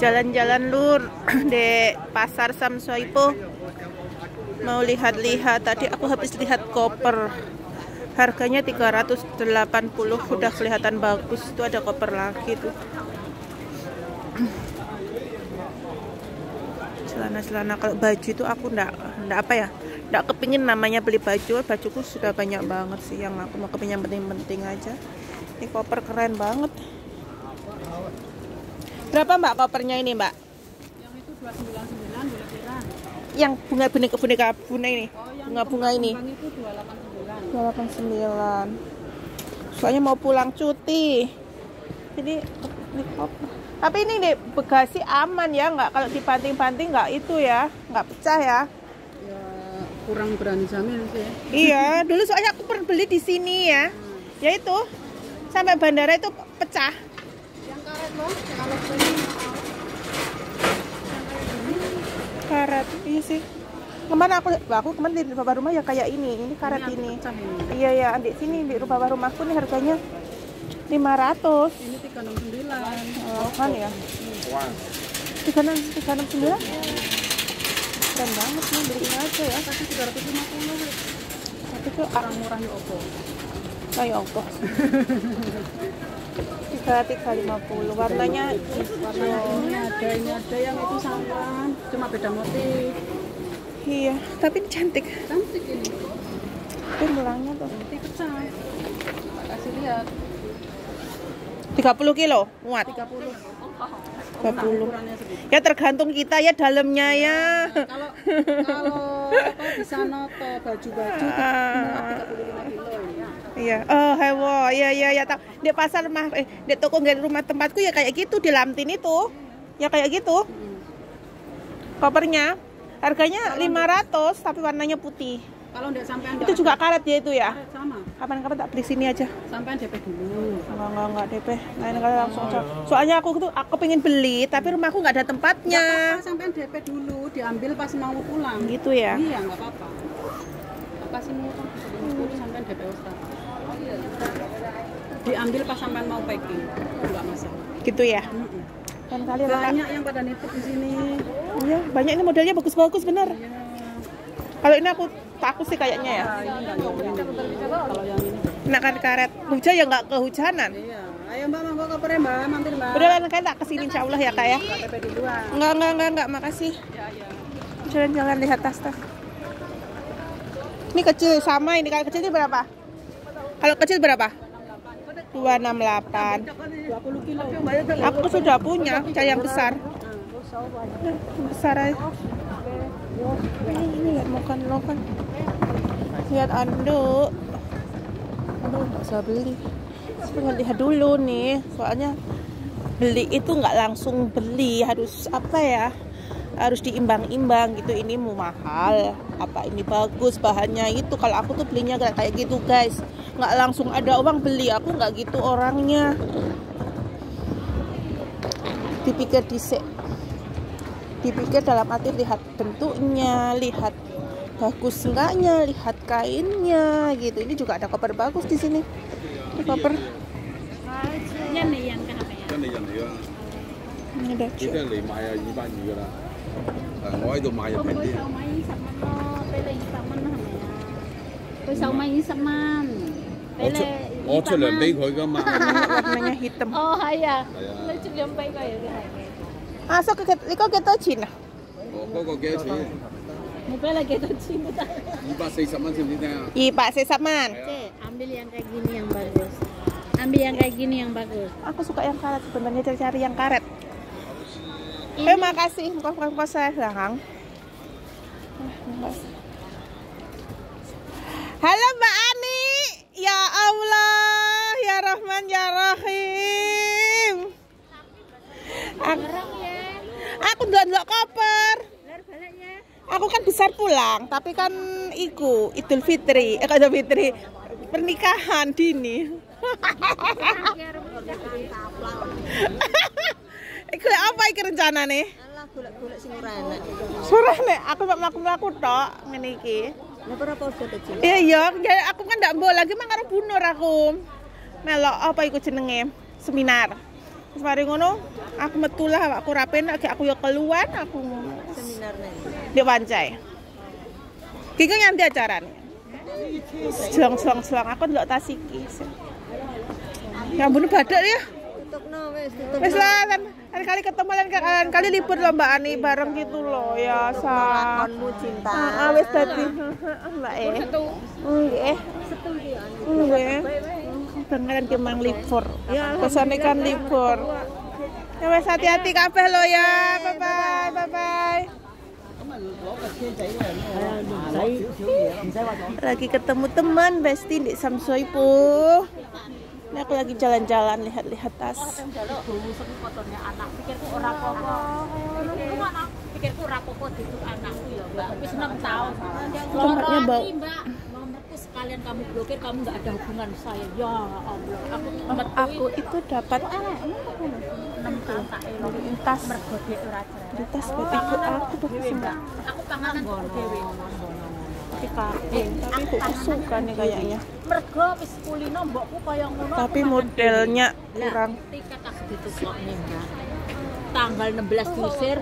Jalan-jalan lur di pasar Samsoipo. Mau lihat-lihat. Tadi aku habis lihat koper. Harganya 380 udah kelihatan bagus. Itu ada koper lagi tuh. Celana-celana kalau baju itu aku ndak ndak apa ya? Ndak kepingin namanya beli baju. Bajuku sudah banyak banget sih yang aku mau kepingin penting-penting aja. Ini koper keren banget. Berapa mbak kopernya ini mbak? Yang itu 299 boleh pirang. Yang bunga boneka boneka bunga ini, Oh, yang bunga bunga ini. Bang itu 289. 289. Soalnya mau pulang cuti. Jadi ini koper. Tapi ini deh bagasi aman ya, nggak kalau dibanting-banting nggak itu ya, nggak pecah ya. Ya kurang berani jamin sih. iya, dulu soalnya aku pernah beli di sini ya. Ya itu sampai bandara itu pecah. Karet beli iya sih. Ke mana aku, aku kemarin di rumah rumah ya kayak ini, ini karet yang ini. ini. Iya ya, di sini di rumah rumahku nih harganya 500. Ini 369. Oh, kan ya. Tiga enam tiga enam sembilan. Keren banget nih beliin aja ya. Tapi 350. Tapi tuh ah, Orang murah ya opo. kayak Allah. Tiga tiga lima puluh. Warnanya Warnanya ini ada, ini ada yang itu sama, cuma beda motif. iya, tapi ini cantik. Cantik ini. Tapi mulangnya tuh Nanti pecah. Kasih lihat. 30 kilo muat. 30. 30. Ukurannya segitu. Ya tergantung kita ya dalamnya ya. kalau kalau apa di sana toh baju-baju Ah. 35 kilo ya. Iya. Oh, hewo. Iya iya ya tahu. Di pasar mah eh di toko nggak rumah tempatku ya kayak gitu di Lamtin itu. Ya kayak gitu. Kopernya harganya 500 tapi warnanya putih. Kalau enggak sampean Itu juga karet ya itu ya. sama. Kapan-kapan tak beli sini aja. Sampean DP dulu. Enggak enggak enggak DP. Lain kali langsung aja. Soalnya aku tuh aku pengen beli tapi rumahku nggak ada tempatnya. Apa sampean DP dulu, diambil pas mau pulang. Gitu ya. Iya, enggak apa-apa. Kasih mau 10 sampean DP Ustaz. Diambil pas sampean mau packing. Enggak masalah. Gitu ya. Mm-mm. Lain kali lah. Banyak yang pada nitip di sini. Iya, banyak ini modelnya bagus-bagus bener. Ya. Kalau ini aku takut sih kayaknya ya. Ah, ini enggak nyambungin. Kalau yang ini. Enakan karet. Hujan ya nggak kehujanan. Iya. Ayo Mbak, monggo kopernya Mbak, mampir Mbak. Udah lain kali tak ke sini insya Allah ya kak ya. Enggak. Enggak, enggak, enggak, makasih. Ya, ya. Jalan-jalan lihat tas-tas. Ini kecil sama ini kalau kecil ini berapa? Kalau kecil berapa? 268. 20 kilo. Aku sudah punya, cari yang besar. Besar aja. Ini, ini lihat makan makan. Lihat anduk. Aduh, nggak usah beli. Pengen lihat dulu nih, soalnya beli itu nggak langsung beli, harus apa ya? harus diimbang-imbang gitu ini mau mahal apa ini bagus bahannya itu kalau aku tuh belinya gak kayak gitu guys. Nggak langsung ada uang beli aku nggak gitu orangnya. Dipikir disek dipikir dalam hati lihat bentuknya lihat bagus enggaknya lihat kainnya gitu. Ini juga ada koper bagus di sini. Ini koper. Ini ada 佢都系嚟买啊二百二噶啦。诶，我喺度买就平啲。 Sáu mấy sắp man lo, đây là sáu man hả mày à? Tôi sáu mấy sắp man. 我 Đây 出 là 我出粮俾佢噶嘛。 warnanya hitam. Ồ hay à. Hay à. Lấy chụp giùm bay coi cái này. Ah, so ke ikaw keto China. 哦，嗰个几多钱？ Một cái là kita cinta. 二百四十蚊，知唔知听啊？ Ipa sesaman. Oke, ambil yang kayak gini yang bagus. Ambil yang kayak gini yang bagus. Aku suka yang karet sebenarnya cari-cari yang karet. Ini Eh makasih, kok kok saya Kang. Halo Mbak Ani. Ya Allah, ya Rahman ya Rahim. Aku, ya. aku ndelok koper. Ya. Aku kan besar pulang, tapi kan iku Idul Fitri, eh Idul Fitri pernikahan dini. Apa iki rencana nih? Alah golek-golek sing ora enak. Surah nek aku mek mlaku-mlaku tok ngene iki. Nek ora podo to, Cil. Iya iya, ya aku kan ndak mbok lagi mang karo bunur aku. Melok apa iku jenenge? Seminar. Terus mari ngono, aku metu lah aku rapen lagi aku yo keluar aku Seminar nih. di Wancai. Kiki nyanti acaranya. Selang selang selang aku ndelok tas iki. Ya ampun badak ya. Tutup no wes tutup. Wes lah kan lain kali ketemu lain kali, lain kali libur loh Mbak Ani bareng gitu loh ya sa. Konmu cinta. Ah, wes dadi Mbak eh. Nggih. Nggih. Beneran ki mang libur. Ya, pesane kan libur. Ya wes hati-hati kabeh lo ya. Bye bye. Bye bye. Lagi ketemu teman Besti di Samsoipo. Ini aku lagi jalan-jalan lihat-lihat tas. pikirku ora apa-apa. Anak pikirku ora apa-apa itu anakku ya, Mbak. Wis 6 tahun. Tempatnya Loro bau. Mbak. Nomorku sekalian kamu blokir, kamu nggak ada hubungan saya. Ya Allah, aku itu dapat 6 tahun tak elok. tas di tas buat ibu aku bagus Aku panganan di karton tapi ibuku suka nih kayaknya Mergo wis kulino mbokku kaya ngono. tapi modelnya kurang tiket aku ditukok nih. Tanggal 16 diusir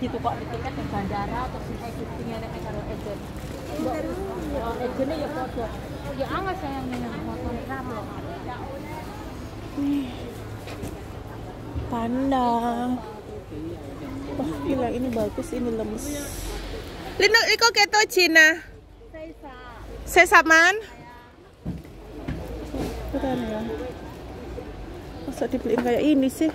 ditukok di tiket di bandara terus saya syuting nek karo agent. Oh, agentnya ya padha. Ya angel sayang ning motor ramlo. panda wah gila ini bagus ini lemes Lino iko keto Cina sesaman keren ya. Masa dibeliin kayak ini sih?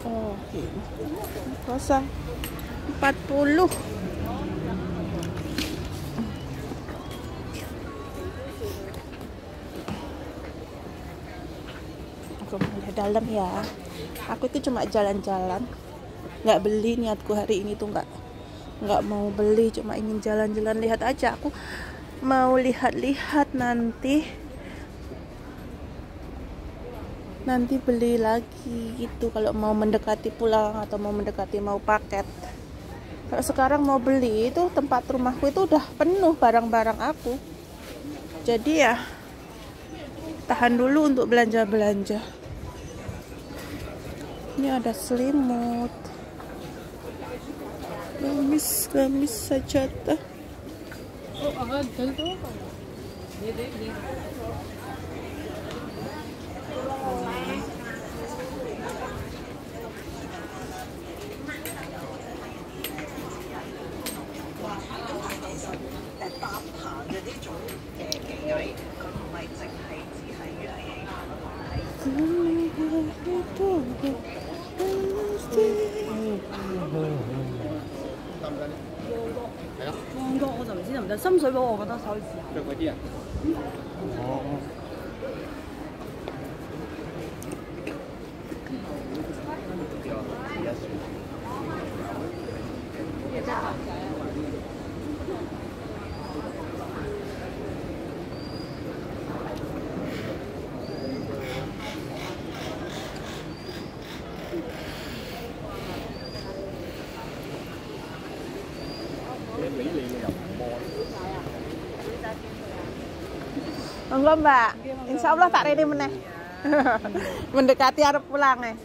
Oh kosong 40 aku mau lihat dalam ya. Aku itu cuma jalan-jalan nggak beli niatku hari ini tuh nggak nggak mau beli cuma ingin jalan-jalan. Lihat aja aku mau lihat-lihat nanti. Nanti beli lagi gitu kalau mau mendekati pulang atau mau mendekati mau paket. Kalau sekarang mau beli itu tempat rumahku itu udah penuh barang-barang aku. Jadi ya tahan dulu untuk belanja-belanja. Ini ada selimut Namiss, namiss sa chat ah. Oh, agad. Ganito ako. Hindi, hindi. 深水埗我覺得可以試下。着嗰啲啊？哦。Monggo Mbak, Insya Allah tak ready meneh. Mendekati arep pulang eh.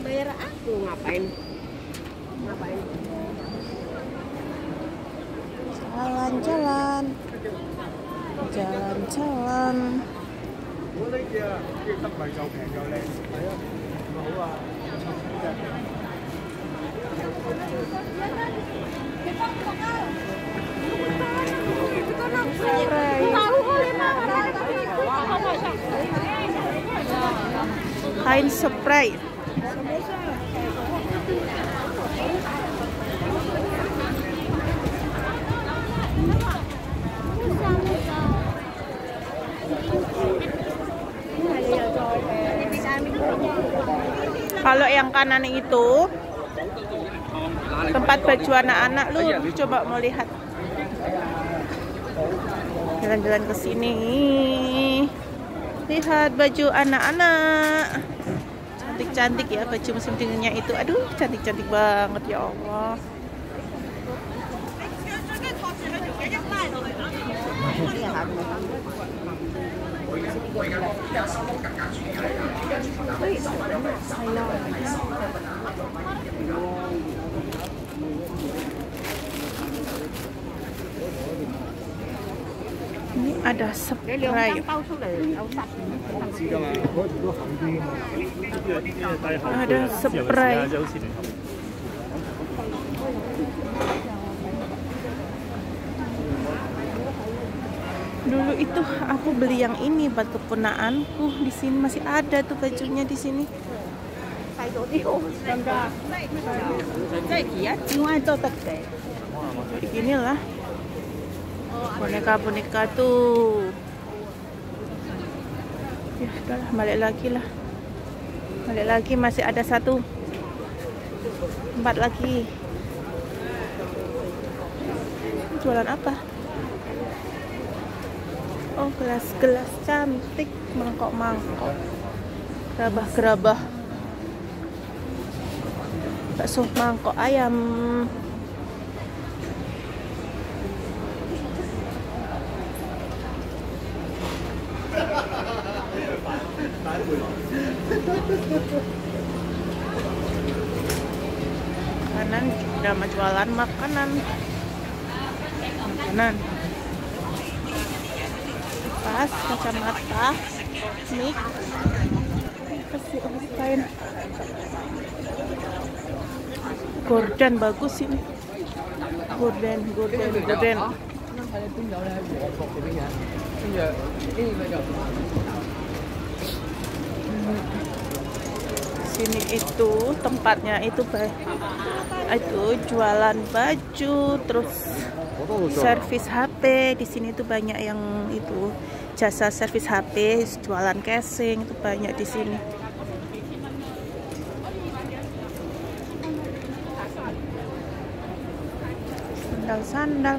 bayar aku? Jalan-jalan. Jalan-jalan. Kain spray. Kalau yang kanan itu tempat baju anak-anak lu coba mau lihat. Jalan-jalan ke sini. Lihat baju anak-anak. Cantik-cantik ya baju musim dinginnya itu. Aduh cantik-cantik banget ya Allah. Oh, ada spray. Ada spray. Dulu itu aku beli yang ini buat kepunaanku di sini masih ada tuh bajunya di sini. Beginilah boneka-boneka tuh. Ya udahlah, balik lagi lah. Balik lagi masih ada satu tempat lagi. Jualan apa? Oh, gelas-gelas cantik, mangkok-mangkok. Gerabah-gerabah. Bakso mangkok ayam. Makanan drama jualan makanan. Makanan. Pas kacamata. Mic kasih kain gorden bagus ini. Gorden gorden gorden sini itu tempatnya itu ba- itu jualan baju terus servis HP di sini tuh banyak yang itu jasa servis HP jualan casing itu banyak di sini. Sandal-sandal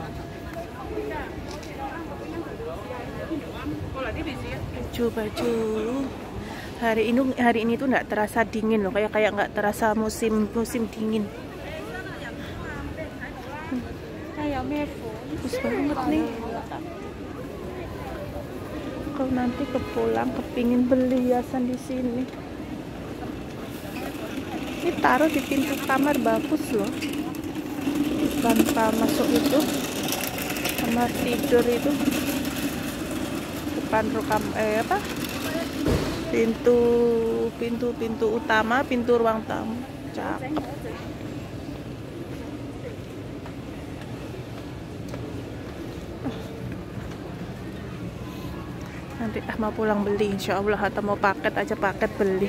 baju baju hari ini hari ini tuh nggak terasa dingin loh kayak kayak nggak terasa musim musim dingin. Bagus banget nih. Kalau nanti ke pulang kepingin beli hiasan di sini. Ini taruh di pintu kamar bagus loh. Tanpa masuk itu kamar tidur itu depan rukam eh apa? Pintu pintu pintu utama pintu ruang tamu. Cakep nanti ah mau pulang beli insya Allah. Atau mau paket aja paket beli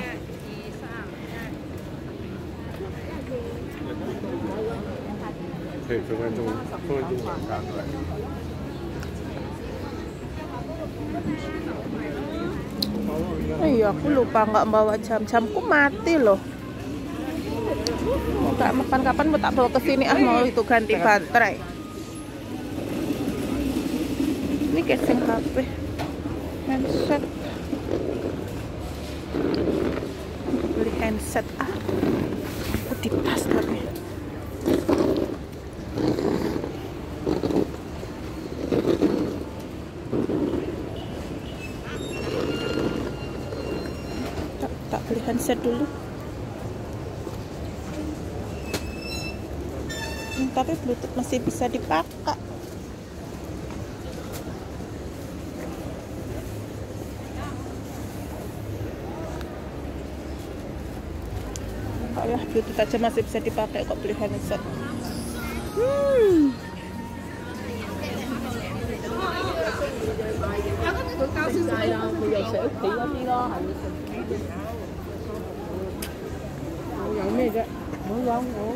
Iya, aku lupa nggak bawa jam-jamku mati loh. Nggak makan kapan mau tak bawa ke sini ah mau itu ganti baterai. Ini casing HP, handset. Beli handset ah. Aku di tas tapi. tak, handset dulu. Hmm, tapi bluetooth masih bisa dipakai. Ya bluetooth aja masih bisa dipakai kok beli handset. Hmm. nắng này chứ Mới nóng ố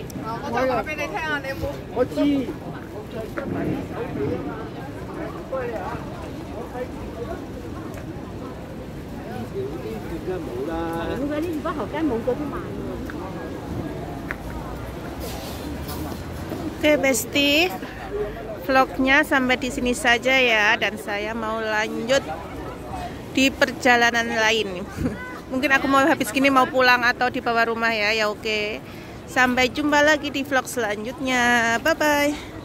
我就话俾你听啊！你有冇？我知。冇啦。冇嘅，呢如果后街冇咗啲卖喎。 Oke, Besti. Vlognya sampai di sini saja ya dan saya mau lanjut di perjalanan lain. Mungkin aku mau habis gini mau pulang atau di bawah rumah ya. Ya oke. Sampai jumpa lagi di vlog selanjutnya. Bye bye.